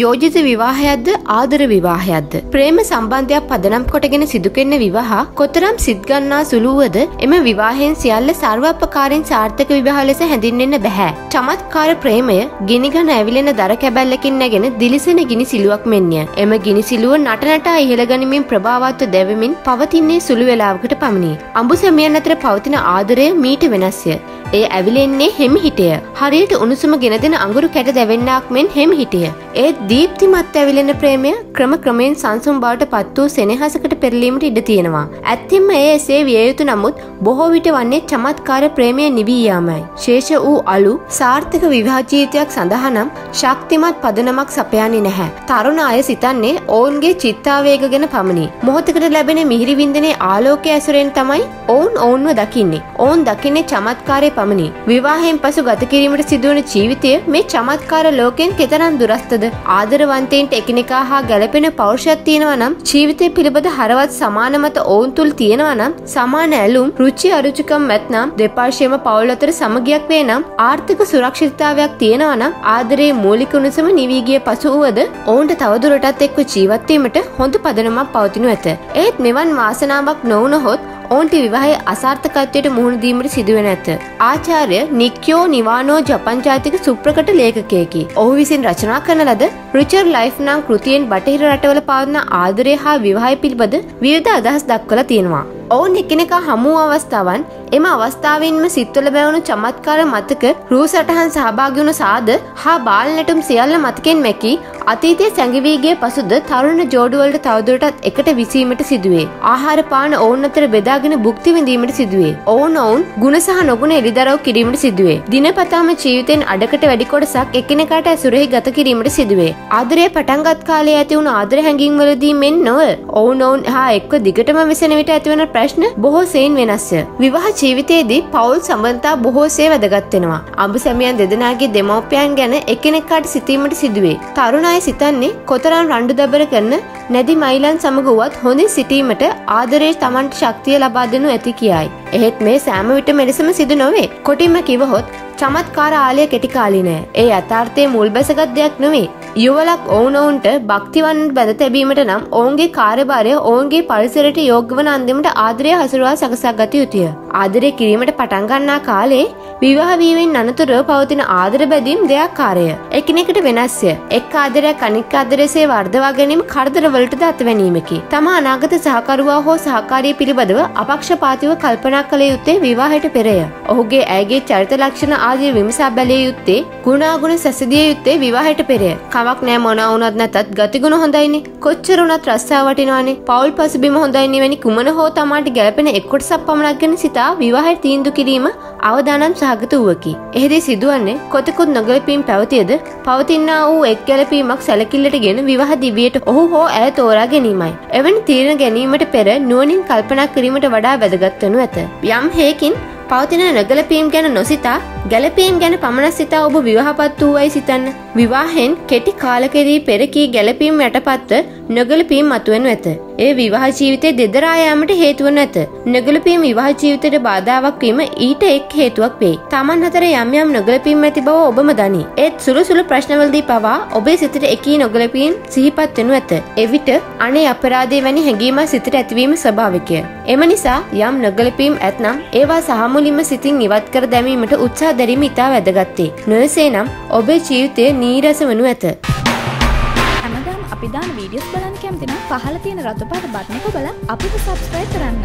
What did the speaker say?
යෝජිත විවාහයක්ද ආදර විවාහයක්ද. ප්‍රේම සම්බන්ධයක් පදනම් කොටගෙන සිදුකෙන්න විවාහ කොතරම් සිත්ගන්නා සුළුවද එම විවාහෙන් සියල්ල සර්වපකාරෙන් සාර්ථක විවාහ ලෙස හැඳින්වෙන්න බැහැ. චමත්කාර ප්‍රේමය ගිනිගන ඇවිලෙන දර කැබැල්ලකින් නැගෙන දිලිසෙන ගිනි සිලුවක් මෙන්ය. එම ගිනි සිලුව නටනටා ඉහළගනිමින් ප්‍රභාවත්ව දැවමින් පවතින්නේ සුළු වෙලාවකට පමණි. අඹු සැමියන් අතර පවතින ආදරය මීට වෙනස්ය. ඒ ඇවිලෙන්නේ හෙමිහිටය. හරියට උණුසුම ගෙන දෙන අඟුරු කැට දැවෙන්නක් මෙන් හෙමිහිටිය. ඒ දීප්තිමත් ඇවිලෙන ප්‍රේමය ක්‍රම ක්‍රමයෙන් සංසුම් බවට පත් වූ සෙනෙහසකට පෙරලීමට ඉඩ තියෙනවා. ඇත්තින්ම ඒ එසේ විය යුතු නමුත් බොහෝ විට වන්නේ චමත්කාර ප්‍රේමය නිවී යාමයි. ශේෂ වූ අලු සාර්ථක විවාහ ජීවිතයක් සඳහා නම් ශක්තිමත් පදනමක් සපයන්නේ නැහැ. තරුණ අය සිතන්නේ ඔවුන්ගේ චිත්තාවේග ගැන පමණි. මොහොතකට ලැබෙන මිහිරි වින්දනයේ ආලෝකය ඇසුරෙන් තමයි ඔවුන් ඔවුන්ව දකින්නේ. ඔවුන් දකින්නේ චමත්කාරය පමණි. විවාහයෙන් පසු ගත කිරීමට සිදුවන ජීවිතය මේ චමත්කාර ලෝකෙන් කෙතරම් දුරස්තද? ආදරවන්තයින්ට එකිනෙකා හා ගැලපෙන පෞරුෂයක් තියෙනවා නම් ජීවිතය පිළිබඳ හරවත් සමාන මත ඔවුන් තුල තියෙනවා නම් සමාන ඇලුම්, රුචි අරුචිකම් ඇත්නම් දෙපාර්ශ්වයේම පවුල් අතර සමගියක් වේ නම් ආර්ථික සුරක්ෂිතතාවයක් තියෙනවා නම් ආදරයේ මූලික උණුසුම නිවී ගිය පසු වුවද ඔවුන්ට තවදුරටත් එක්ව ජීවත් වීමට හොඳ පදනමක් පවතිනු ඇත. ඒත් මෙවන් වාසනාවක් නොවුනහොත් ඔවුන්ට විවාහයේ අසාර්ථකත්වයට මුහුණ දීමට සිදුවෙන ඇත. ආචාර්ය නික්යෝ නිවානෝ ජපන් ජාතික සුප්‍රකට ලේඛකයෙකි. ඔහු විසින් රචනා කරන ලද රිචර් ලයිෆ් නම් කෘතියෙන් බටහිර රටවල පවත්න ආදරය හා විවාහය පිළිබඳ විවිධ අදහස් දක්වලා තියෙනවා. ඔවුන් එකිනෙකා හමු අවස්ථාවන් එම අවස්ථාවෙන්ම සිත්වල බැවුණු චමත්කාර මතක රූ සටහන් සහභාගි වුණු සාද හා බාල නැටුම් සියල්ල මතකෙන් මැකී අතීතයේ සැඟවී ගිය පසුද තරුණ ජෝඩුවලට තවදුරටත් එකට විසීමට සිදුවේ. ආහාර පාන ඔවුන් අතර බෙදාගෙන භුක්ති විඳීමට සිදුවේ. ඔවුන් ඔවුන් ගුණ සහ නොගුණ එළිදරව් කිරීමට සිදුවේ. දිනපතාම ජීවිතෙන් අඩකට වැඩි කොටසක් එකිනෙකාට ඇසුරෙහි ගත කිරීමට සිදුවේ. ආදරය පටන්ගත් කාලේ ඇති වුණු ආදර හැඟීම් වලදී මෙන් නොව ඔවුන් ඔවුන් හා එක්ව දිගටම වෙසෙන විට ඇතිවන ප්‍රශ්න බොහෝ සෙයින් වෙනස්ය. විවාහ ජීවිතයේදී පවුල් සම්බන්ධතා බොහෝසේ වැදගත් වෙනවා. අඹ සැමියන් දෙදෙනාගේ දෙමව්පියන් ගැන එකිනෙකාට සිතීමට සිදුවේ. තරුණ අය සිතන්නේ කොතරම් රණ්ඩු දබර කරන නැදි මයිලන් සමග වුවත් හොඳින් සිටීමට ආදරේ තමන්ට ශක්තිය ලබා දෙනු ඇති කියයි. එහෙත් මේ සෑම විට මෙලෙසම සිදු නොවේ. කොටින්ම කිවහොත් චමත්කාර ආලය කෙටිකාලිනෑ. ඒ අතාර්ථය මුල් බැසගත් දෙයක් නොවේ. යුවලක් ඔවුනොවුන්ට භක්තිවන් බැද තැබීමට නම් ඔවුන්ගේ කාර්යභාරය ඔවුන්ගේ පරිසරට යෝග්‍යවන අන්දමට ආදරය හසුරුවා සකසා ගත යුතුය. ආදරය කිරීමට පටන්ගන්නා කාලේ විවාහ වීමෙන් අනතුරව පවතින ආදර බැදීම් දෙයක් කාරය. එකිනෙකට වෙනස්ය. එක් ආදරයක් අනික් ආදරසේ වර්ධවා ගැනීම කරදරවලටද අතවැනීමකි. තම අනාගත සහකරුවා හෝ සහකාරය පිළිබඳව අපක්ෂපාතිව කල්පනා කළ යුත්තේ විවාහයට පෙරය. ඔහුගේ ඇගේ චරිත ලක්ෂණ ආදිය විමසා බැලිය යුත්තේ ගුණාගුණ සැසදිය යුත්තේ විවාහයට පෙරය. කමක් නෑ මොන වුණත් නැතත් ගතිගුණ හොඳයිනේ. කොච්චර වුණත් රස්සාව වටිනවනේ. පෞල් පසුබිම හොඳයිනේ වැනි කුමන හෝ තමාට ගැලපෙන එක් කොටසක් පමණක් ගැන සිතා විවාහයට තීන්දුව කිරීම අවදානම් සහගත වූවකි. එහිදී සිදුවන්නේ කොතෙකුත් නොගැලපීම් පැවතියද පවතිනා වූ එක් ගැලපීමක් සැලකිල්ලට ගෙන විවාහ දිවියට ඔහු හෝ ඇය තෝරා ගැනීමයි. එවැනි තීරණ ගැනීමට පෙර නුවණින් කල්පනා කිරීමට වඩා වැදගත් වනු ඇත. යම් හේකින් පවතින නොගැලපීම් ගැන නොසිතා ගැලපීම් ගැන පමණ සිතා ඔබ විවාහපත් වූවයි සිතන්න. විවාහෙන් කෙටි කාලකෙදී පෙරකී ගැලපීම් යටපත්ව නොගැලපීම් මතුවෙනු ඇත. ඒ විවාහ ජීවිතය දෙදරා යාමට හේතුවන ඇත. නොගැලපීම් විවාහ ජීවිතයට බාධාවක් වීම ඊට එක් හේතුවක් වෙයි. Taman අතර යම් යම් නොගැලපීම් ඇති බව ඔබම දනි. ඒත් සුළු සුළු ප්‍රශ්නවලදී පවා ඔබේ සිතට එකී නොගැලපීම් සිහිපත් වෙනු ඇත. එවිට අනේ අපරාධය වැනි හැඟීමක් සිතට ඇතිවීම ස්වභාවිකය. එම නිසා යම් නොගැලපීම් ඇතනම් ඒවා සහමුලින්ම සිතින් ඉවත් කර දැමීමට උත්සාහ සහෝදරිම ඉතා වැදගත්තේ. නොයසේ නම් ඔබේ ජීවිතය නීරස වනු ඇත. හැමදාම් අපි දාන වීඩියස් බලන් කැමතිනම් පහල තියෙන රතුපාට බට්නක බල අපිට සබස්ක්‍රයිබ් කරන්න.